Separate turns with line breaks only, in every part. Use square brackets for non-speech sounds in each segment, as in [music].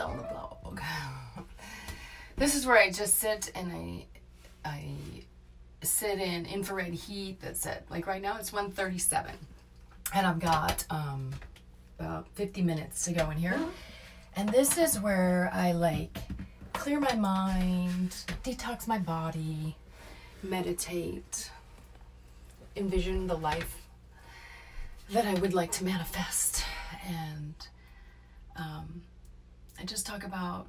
on the blog. this is where I just sit and I I sit in infrared heat that's at like right now it's 137 and I've got um about 50 minutes to go in here. And this is where I like clear my mind, detox my body, meditate, envision the life that I would like to manifest. And um, I just talk about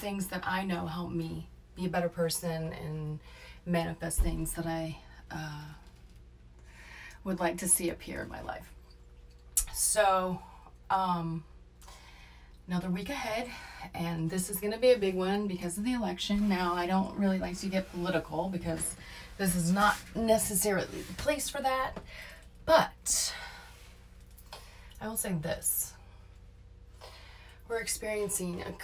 things that I know help me be a better person and manifest things that I uh, would like to see appear in my life. So, um, another week ahead, and this is going to be a big one because of the election. Now, I don't really like to get political because this is not necessarily the place for that, but I will say this. We're experiencing an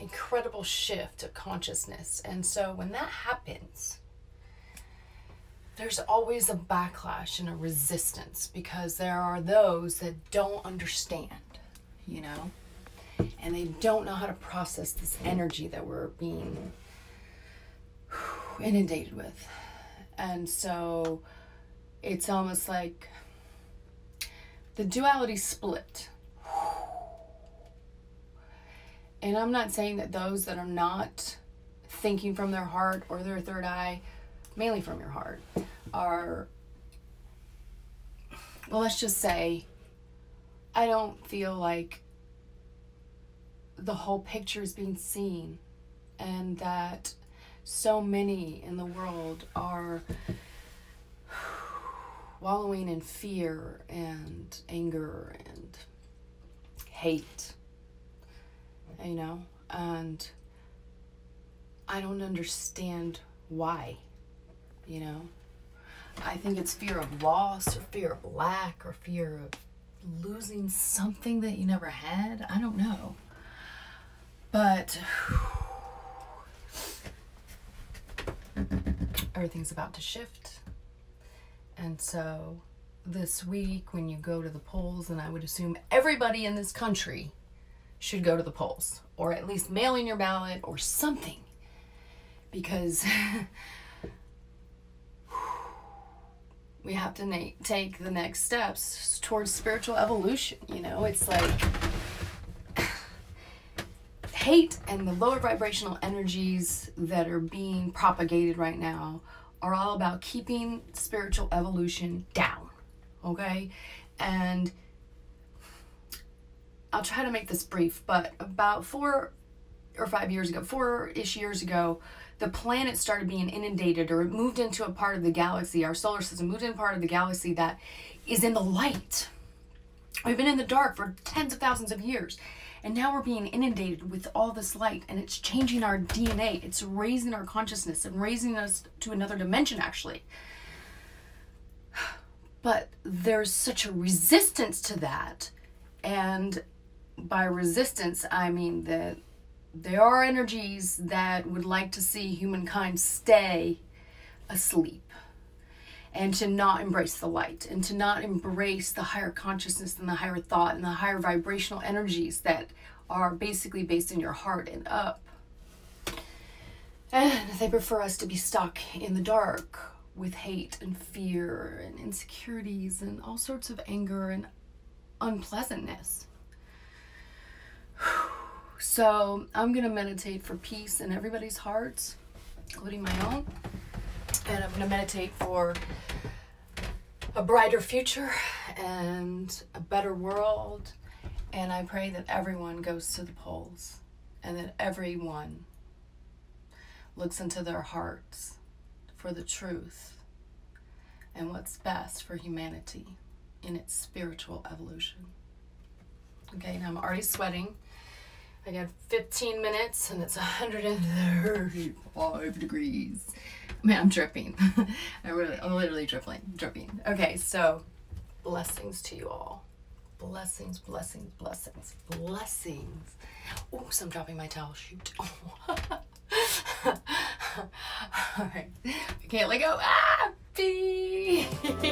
incredible shift of consciousness, and so when that happens, there's always a backlash and a resistance because there are those that don't understand, you know, and they don't know how to process this energy that we're being inundated with. And so it's almost like the duality split. And I'm not saying that those that are not thinking from their heart or their third eye mainly from your heart, are, well, let's just say, I don't feel like the whole picture is being seen and that so many in the world are wallowing in fear and anger and hate you know and i don't understand why you know? I think it's fear of loss or fear of lack or fear of losing something that you never had. I don't know. But [sighs] everything's about to shift. And so this week when you go to the polls and i would assume everybody in this country should go to the polls or at least mail in your ballot or something because [sighs] we have to na- take the next steps towards spiritual evolution. You know, it's like [sighs] hate and the lower vibrational energies that are being propagated right now are all about keeping spiritual evolution down. Okay? And I'll try to make this brief, but about four or five years ago, four ish years ago, the planet started being inundated or it moved into a part of the galaxy, our solar system moved in part of the galaxy that is in the light. We've been in the dark for tens of thousands of years. And now we're being inundated with all this light, and it's changing our DNA. It's raising our consciousness and raising us to another dimension, actually. [sighs] But there's such a resistance to that. And by resistance, I mean that there are energies that would like to see humankind stay asleep and to not embrace the light and to not embrace the higher consciousness and the higher thought and the higher vibrational energies that are basically based in your heart and up. And they prefer us to be stuck in the dark with hate and fear and insecurities and all sorts of anger and unpleasantness. So I'm going to meditate for peace in everybody's hearts, including my own. And I'm going to meditate for a brighter future and a better world. And I pray that everyone goes to the polls and that everyone looks into their hearts for the truth and what's best for humanity in its spiritual evolution. Okay, now I'm already sweating. I got 15 minutes and it's 135 degrees. Man, I'm dripping. [laughs] I really, I'm literally dripping, dripping. Okay, so blessings to you all. Blessings, blessings, blessings, blessings. Oh, so I'm dropping my towel. Shoot. [laughs] All right. I can't let go. Ah, peace. [laughs]